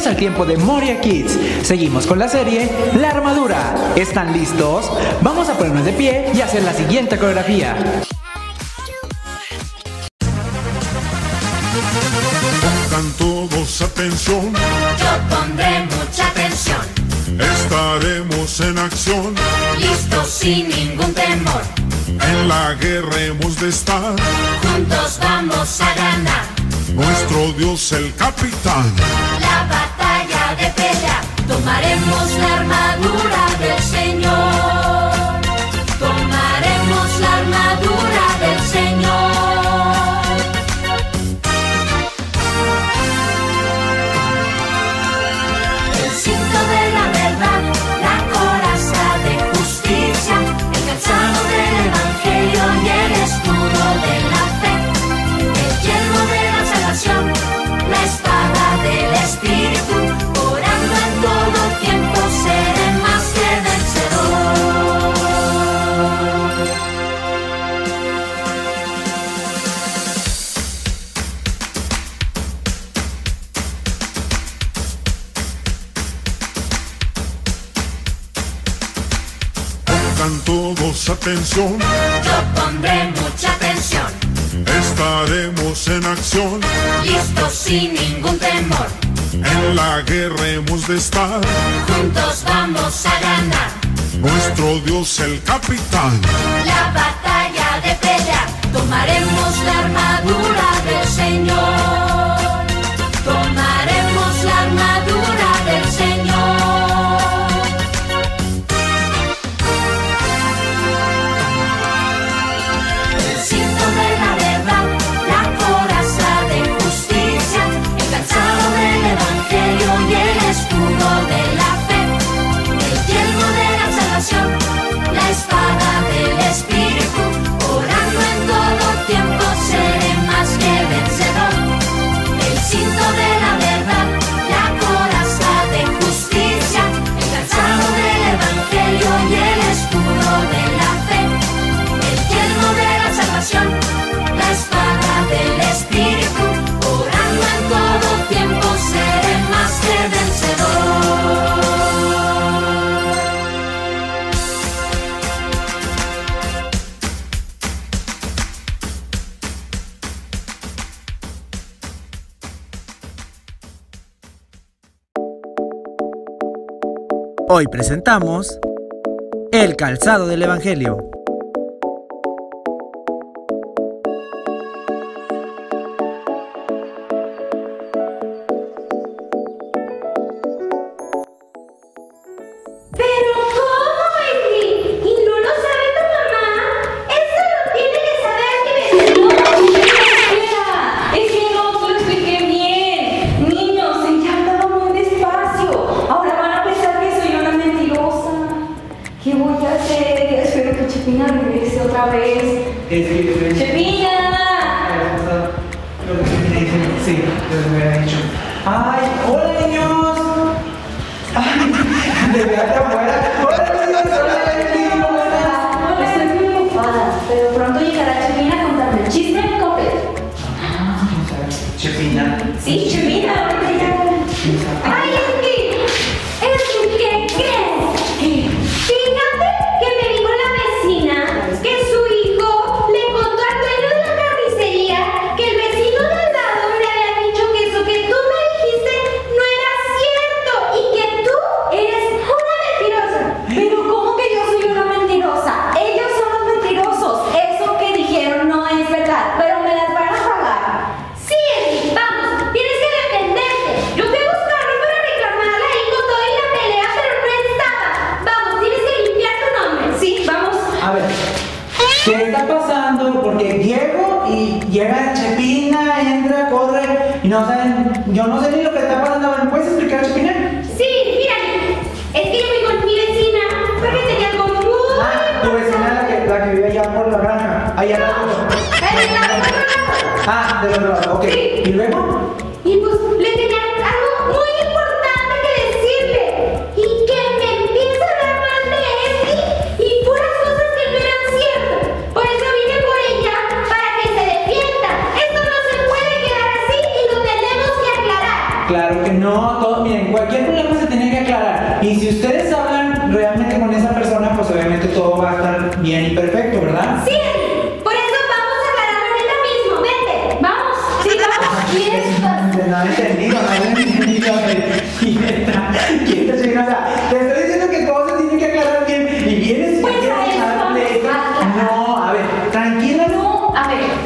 Bienvenidos al tiempo de Moria Kids. Seguimos con la serie La Armadura. ¿Están listos? Vamos a ponernos de pie y hacer la siguiente coreografía. Pongan todos atención. Yo pondré mucha atención. Estaremos en acción. Listos sin ningún temor. En la guerra hemos de estar. Juntos vamos a ganar. Nuestro Dios el capitán. La batalla de pelea, tomaremos la armadura. pondremos atención. Yo pondré mucha atención. Estaremos en acción. Listos sin ningún temor. En la guerra hemos de estar. Juntos vamos a ganar. Nuestro Dios el capitán. La batalla de pelea. Tomaremos la armadura del Señor. Hoy presentamos El calzado del Evangelio. no saben, yo no sé ni lo que está pasando. ¿Me puedes explicar, Chupina? Sí, mira, es que yo fui con mi vecina, porque tenía algo muy... Ah, tu vecina la que, la que vive allá por la granja, allá no. la... Ah, de los lados, ok. ¿Y luego?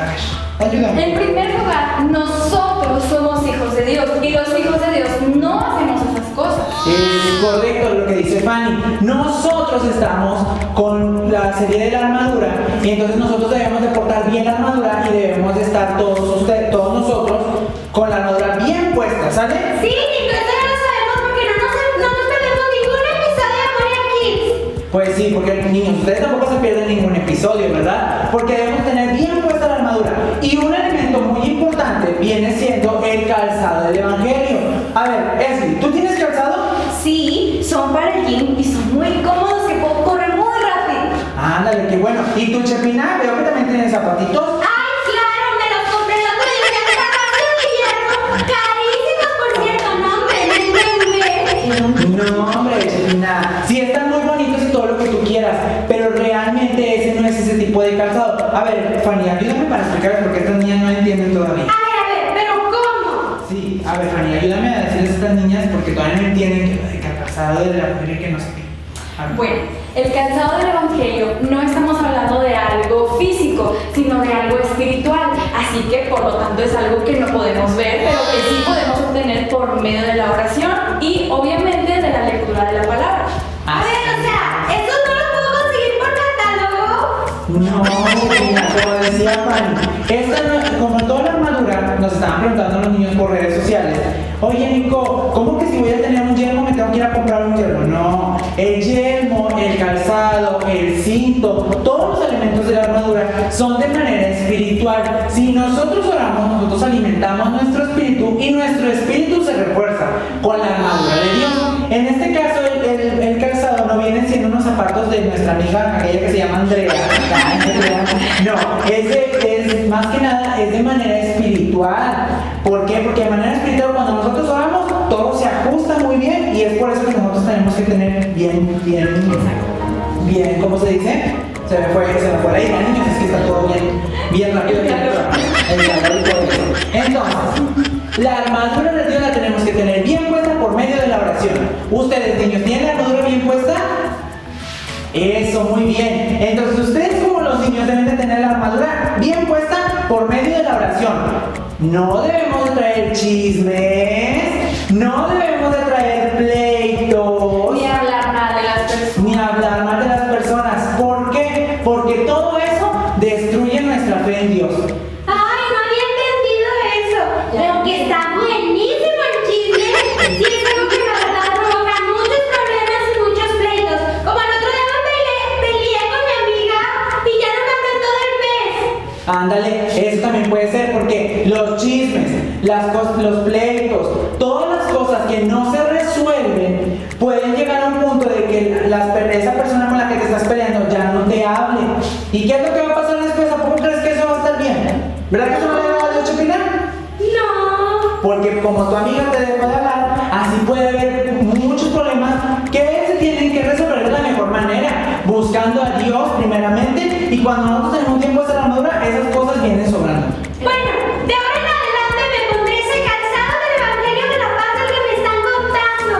A ver. Ayúdame. En primer lugar, nosotros somos hijos de Dios y los hijos de Dios no hacemos esas cosas. Es correcto lo que dice Fanny. Nosotros estamos con la serie de la armadura y entonces nosotros debemos de portar bien la armadura y debemos de estar todos ustedes, todos nosotros con la armadura bien puesta, ¿sale? Sí, Pues sí, porque niños, ustedes tampoco se pierden ningún episodio, ¿verdad? Porque debemos tener bien puesta la armadura. Y un elemento muy importante viene siendo el calzado del Evangelio. A ver, Esli, ¿tú tienes calzado? Sí, son para el gym y son muy cómodos que puedo correr muy rápido. Ándale, qué bueno. ¿Y tu Chepina? Veo que también tienes zapatitos. Ay, claro, me los compré el otro día. Carísimos, por cierto, no, hombre, no Fanny, ayúdame para explicarles porque estas niñas no entienden todavía. A ver, a ver, pero ¿cómo? Sí, a ver, Fanny, ayúdame a decirles a estas niñas porque todavía no entienden que, que el calzado de la mujer que no sé qué. Bueno, el calzado del Evangelio no estamos hablando de algo físico, sino de algo espiritual. Así que por lo tanto es algo que no podemos ver, pero que sí podemos obtener por medio de la oración y obviamente de la lectura de la palabra. Como decía Fanny, esta como toda la armadura, nos estaban preguntando los niños por redes sociales. Oye, Nico, ¿cómo que si voy a tener un yelmo me tengo que ir a comprar un yelmo? No, el yelmo, el calzado, el cinto, todos los elementos de la armadura son de manera espiritual. Si nosotros oramos, nosotros alimentamos nuestro espíritu y nuestro espíritu se refuerza con la armadura de Dios. En este caso, zapatos de nuestra amiga, aquella que se llama Andrea. No es, de- es más que nada, es de manera espiritual. ¿Por qué? Porque de manera espiritual, cuando nosotros oramos, todo se ajusta muy bien y es por eso que nosotros tenemos que tener bien, bien, bien, ¿cómo se dice? Se me fue, se me fue la idea, niños, es que está todo bien, bien rápido. Entonces, la armadura de Dios la tenemos que tener bien puesta por medio de la oración. Ustedes, niños, ¿tienen la armadura bien puesta? Eso, muy bien. Entonces, ustedes como los niños deben de tener la armadura bien puesta por medio de la oración. No debemos de traer chismes, no debemos de traer pleitos ser porque los chismes, las los pleitos, todas las cosas que no se resuelven pueden llegar a un punto de que las esa persona con la que te estás peleando ya no te hable. ¿Y qué es lo que va a pasar después? ¿A poco crees que eso va a estar bien? ¿Verdad que eso no le va a opinar? No. Porque como tu amiga te dejó de hablar, así puede haber muchos problemas que se tienen que resolver de la mejor manera, buscando a Dios primeramente y cuando nosotros tenemos tiempo de la armadura, esas cosas vienen sobrando. Bueno, de ahora en adelante me pondré calzado del Evangelio de la Paz del que me están contando.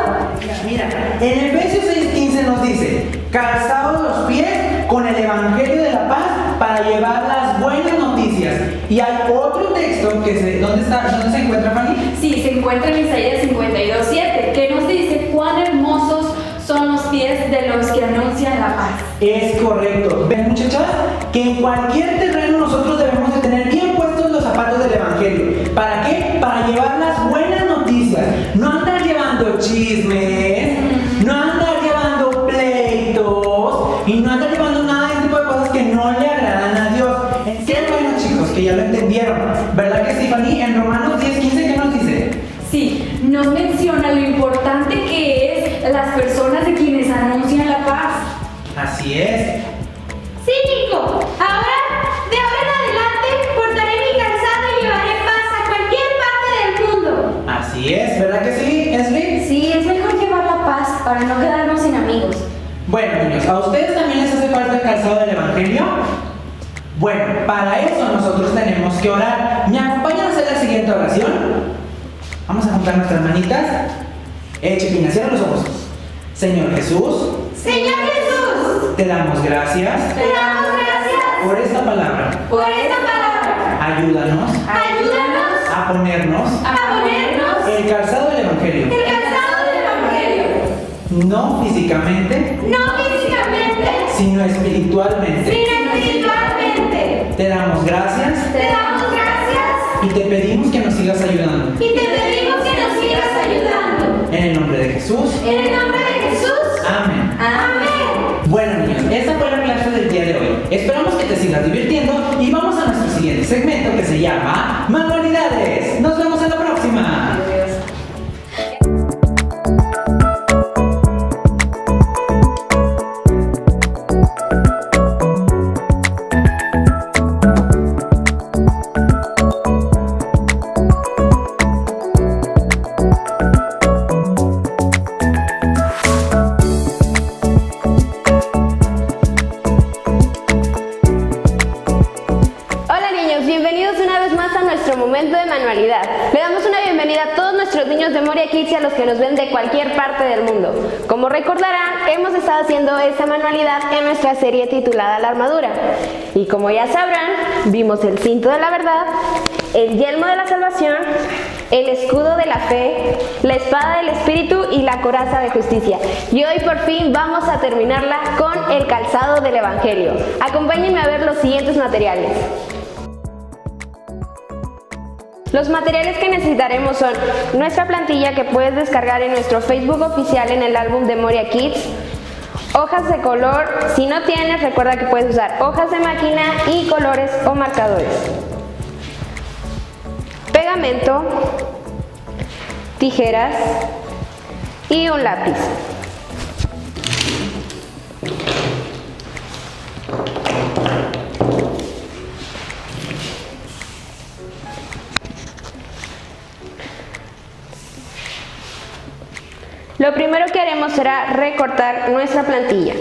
Mira, en Efesios 6:15 nos dice, calzados los pies con el Evangelio de la paz para llevar las buenas noticias. Y hay otro texto que se, ¿dónde está? ¿Dónde se encuentra Fanny? Sí, se encuentra en Isaías 52.7, que nos dice cuán hermosos son los pies de los que anuncian la paz. Es correcto. Ven muchachas, que en cualquier terreno nosotros zapatos del Evangelio. ¿Para qué? Para llevar las buenas noticias. No andar llevando chismes, no andar llevando pleitos y no andar llevando nada de ese tipo de cosas que no le agradan a Dios. En serio, bueno chicos, que ya lo entendieron. ¿Verdad que sí, Fanny? En Romanos 10, 15, ¿qué nos dice? Sí, nos menciona lo importante que es las personas de quienes anuncian la paz. Así es. Bueno, niños, a ustedes también les hace calzado del Evangelio? Bueno, para eso nosotros tenemos que orar. ¿Me acompañan a hacer la siguiente oración? Vamos a juntar nuestras manitas. Eh, Chepina, cierra los ojos. Señor Jesús, Señor Jesús, te damos gracias te damos gracias por esta palabra. por esta palabra. Ayúdanos Ayúdanos a ponernos a ponernos el calzado del Evangelio. el calzado del Evangelio, No físicamente, no físicamente, sino espiritualmente. sino espiritualmente. Te damos gracias Te damos gracias y te pedimos que nos sigas ayudando. y te pedimos que nos sigas ayudando. En el nombre de Jesús. En el nombre de Jesús. Amén. Amén. Bueno niños, esta fue la Le damos una bienvenida a todos nuestros niños de Moria Kids y a los que nos ven de cualquier parte del mundo. Como recordarán, hemos estado haciendo esta manualidad en nuestra serie titulada La Armadura. Y como ya sabrán, vimos el cinto de la verdad, el yelmo de la salvación, el escudo de la fe, la espada del espíritu y la coraza de justicia. Y hoy por fin vamos a terminarla con el calzado del evangelio. Acompáñenme a ver los siguientes materiales. Los materiales que necesitaremos son nuestra plantilla que puedes descargar en nuestro Facebook oficial en el álbum de Moria Kids, hojas de color, si no tienes recuerda que puedes usar hojas de máquina y colores o marcadores, pegamento, tijeras y un lápiz. Haremos será recortar nuestra plantilla.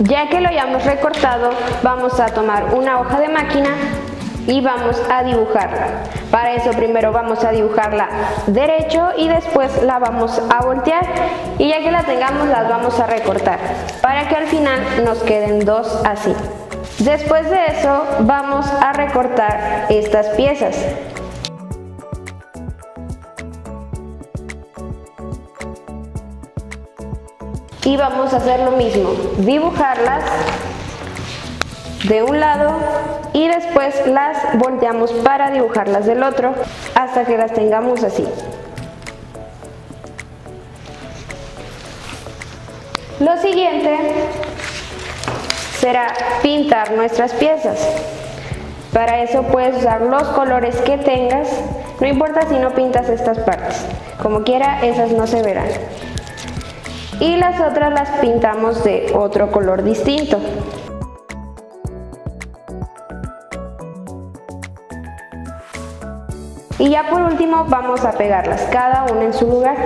Ya que lo hayamos recortado, vamos a tomar una hoja de máquina y vamos a dibujarla. Para eso primero vamos a dibujarla derecho y después la vamos a voltear y ya que la tengamos las vamos a recortar para que al final nos queden dos así. Después de eso vamos a recortar estas piezas. Y vamos a hacer lo mismo, dibujarlas de un lado y después las volteamos para dibujarlas del otro hasta que las tengamos así. Lo siguiente será pintar nuestras piezas. Para eso puedes usar los colores que tengas, no importa si no pintas estas partes, como quiera esas no se verán. Y las otras las pintamos de otro color distinto. Y ya por último vamos a pegarlas cada una en su lugar.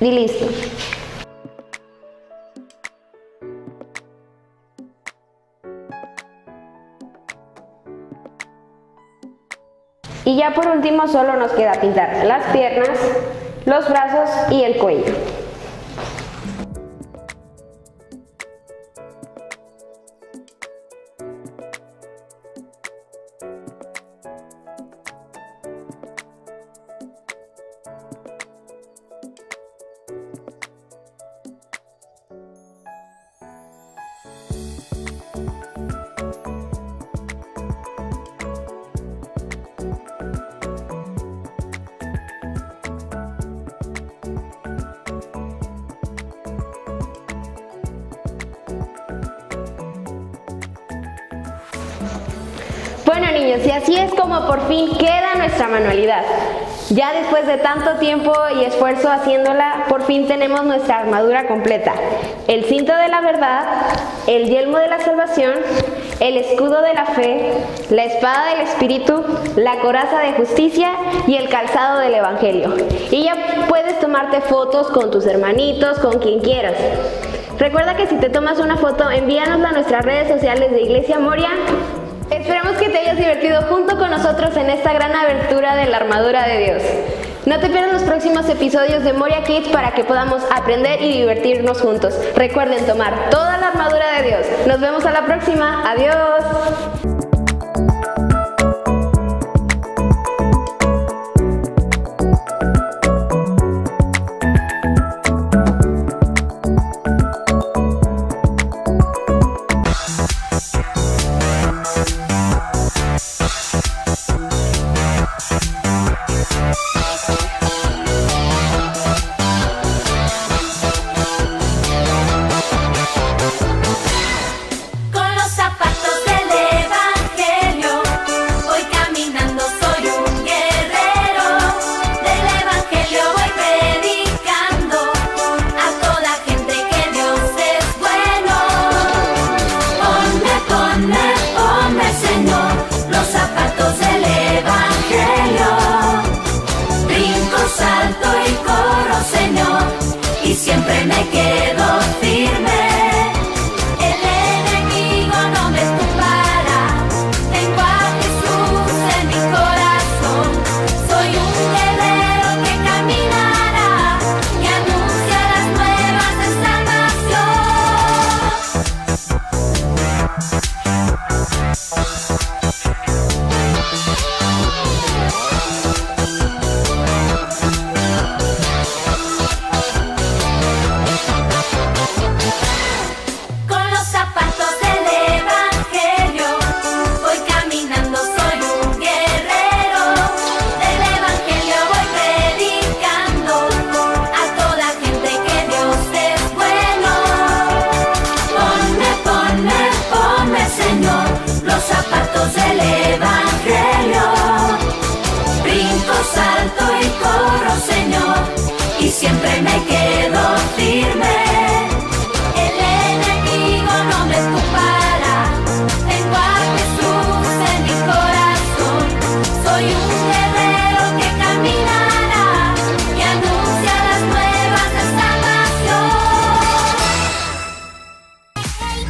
Y listo. Y ya por último solo nos queda pintar las piernas, los brazos y el cuello. Bueno niños, y así es como por fin queda nuestra manualidad. Ya después de tanto tiempo y esfuerzo haciéndola, por fin tenemos nuestra armadura completa. El cinto de la verdad, el yelmo de la salvación, el escudo de la fe, la espada del espíritu, la coraza de justicia y el calzado del evangelio. Y ya puedes tomarte fotos con tus hermanitos, con quien quieras. Recuerda que si te tomas una foto, envíanosla a nuestras redes sociales de Iglesia Moria Esperamos que te hayas divertido junto con nosotros en esta gran abertura de la armadura de Dios. No te pierdas los próximos episodios de Moria Kids para que podamos aprender y divertirnos juntos. Recuerden tomar toda la armadura de Dios. Nos vemos a la próxima. Adiós.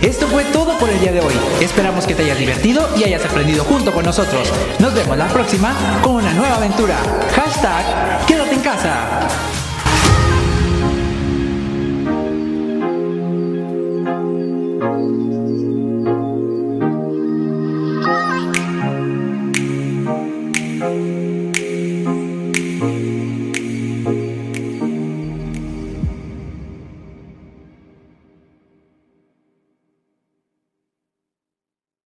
Esto fue todo por el día de hoy. Esperamos que te hayas divertido y hayas aprendido junto con nosotros. Nos vemos la próxima con una nueva aventura. Hashtag quédate en casa.